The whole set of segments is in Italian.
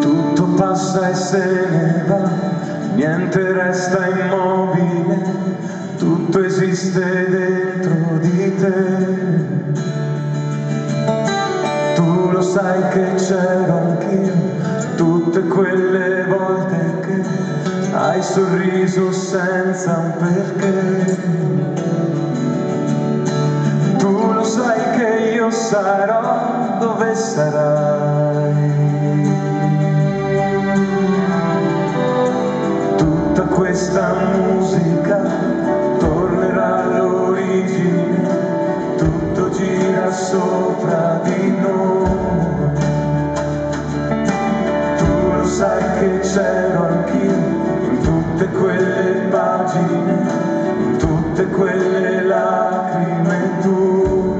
Tutto passa e se ne va, niente resta immobile, tutto esiste dentro di te. Tu lo sai che c'ero anch'io, tutte quelle hai sorriso senza un perché. Tu lo sai che io sarò dove sarai. Tutta questa musica tornerà all'origine, tutto gira sopra di noi. Tu lo sai che c'ero in tutte quelle lacrime tu.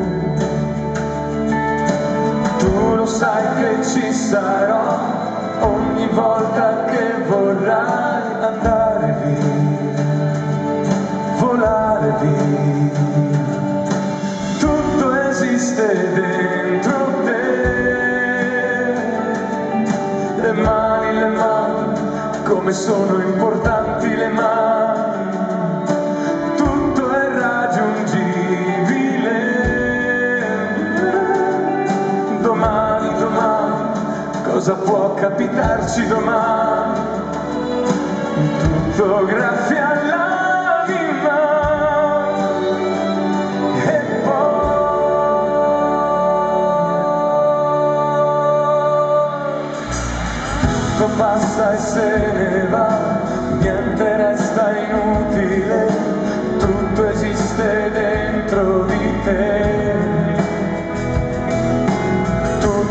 Tu lo sai che ci sarò ogni volta che vorrai andare via, volare via. Tutto esiste dentro te. Le mani, le mani, come sono importanti le mani. Cosa può capitarci domani? Tutto grazie all'anima. E poi tutto passa e se ne va, niente resta inutile,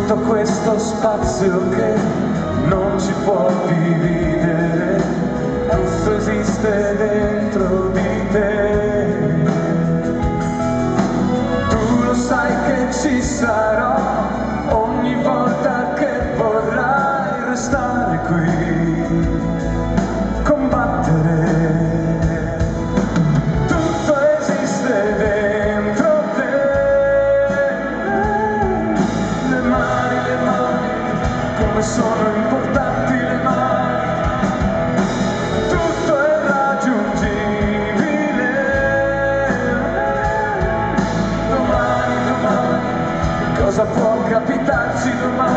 Tutto questo spazio che non ci può dividere, tutto esiste dentro di te. Tu lo sai che ci sarò ogni volta che vorrai restare qui, come sono importanti le mani. Tutto è raggiungibile. Domani, domani, cosa può capitarci domani?